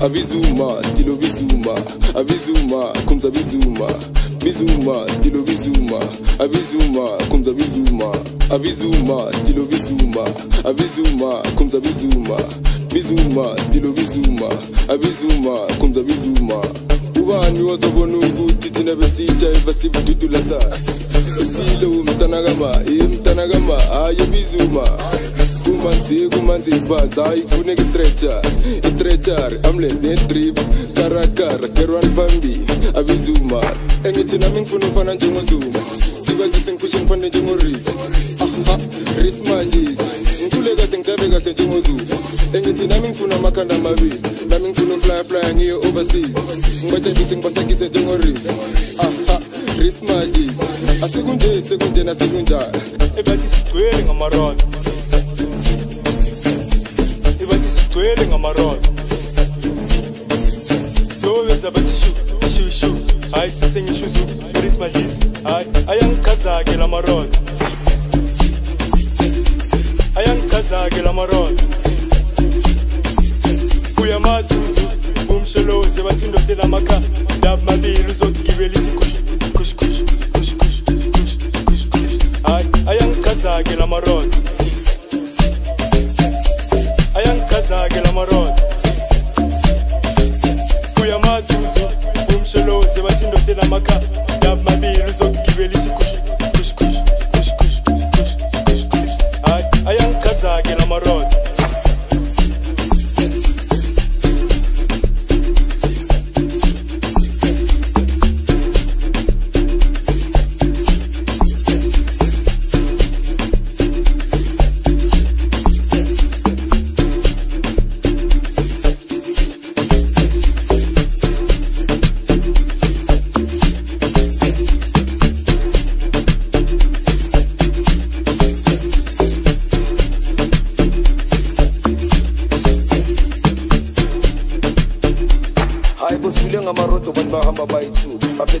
abizuma stilo bizuma abizuma kumza bizuma bizuma stilo bizuma abizuma kumza bizuma abizuma stilo bizuma abizuma kumza bizuma bizuma stilo bizuma abizuma kumza bizuma ubani wazobona ukuthi thina besitsha evasibududula sasa stilo mtanakama ye eh, mtanakama hayo bizuma kumanzi kumanzi ibaza ifuneka istretcher istretcher amles netrip karakara geran pambi abizuma engithi nami ngifuna ufana njengozuma sibazise ngifushe ngifane njengorisi rismandisi ngithule kahle ngijabe kahle njengozuma engithi nami ngifuna amakhanda amabili nami ngifuna ufly fly ngiye overseas ngibajabise ngibasakise njengorisi rismandisi asekunje sekunje nasekunjani ebathi sigcwele ngamarona gcwele ngamarola zobezabathishu shushu hhayi susengishuzu krismalisi hhayi ayangichazake la marola ayangichazake la marola uyamazuzu umsholoze bathindotela makha lav mabili uzokugibela isikhushu kushkush kushkush kushkush hhayi ayangichazake la marola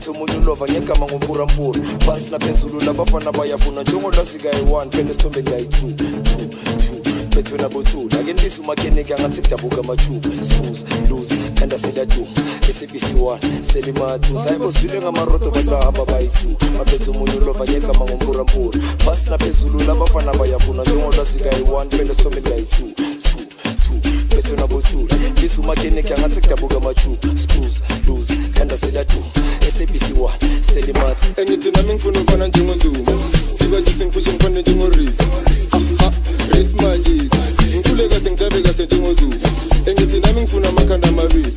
ngethu umunye ulova ngegama ngumburambura basi naphezulu labafana bayafuna njengolwasikayi-1 phele sithombe ngayi-2 bethwe nabothula ake ndisa umakhenike angathi kudabuka amathuba suze luze kanda seladuma esebc1 selimathu zayibozwile ngamarodo balahamba bayithu baphethe umunye ulova ngegama ngomburambura basi naphezulu labafana bayafuna njengolwasikayi-1 phele sithombe ngayi-2 bethwe nabothula ndisa umakhenike angathi kudabuka amathuba spuze luze kanda seladuma ngiphisiwa selimat enyithi nami ngifuna ukufana njengozuma sibadlise ngifushe ngifane njengorisi risi malisi ngikhule kahle ngijabe kahle njengozuma enyithi nami ngifuna amakhanda amabili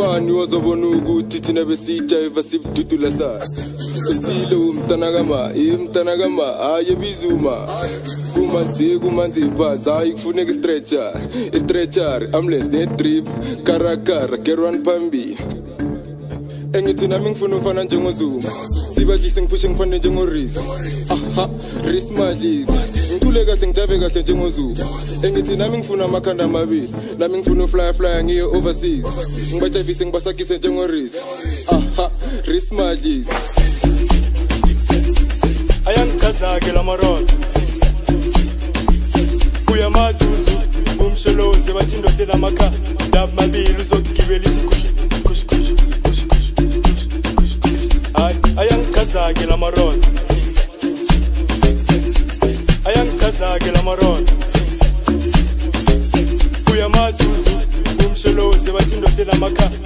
ubani wazobona ukuthi thina besijayiva sibududula sayo usile umntana kama ye mntana kama hayi ebizuma kumanzi kumanzi phansi hayi kufuneka istretcher istretcher ambulance ne-drip karakara gerwan phambili engithi nami ngifuna ufana njengozuma sibadlise ngiphushe ngifane njengorisi aha ris madlisi ngicule kahle ngijave kahle njengozuma engithi nami ngifuna amakhanda amabili nami ngifuna ufly fly ngiye overseas ngibajavise ngibasakise njengorisi aha ris madlisi ayangichazake lamarondo kuyamazuzu umsholozi bathindote lamakha ndaba mabili uzok lakhe lamaronto kuyamazuzu kumsholoze bathi indoda elamakhaya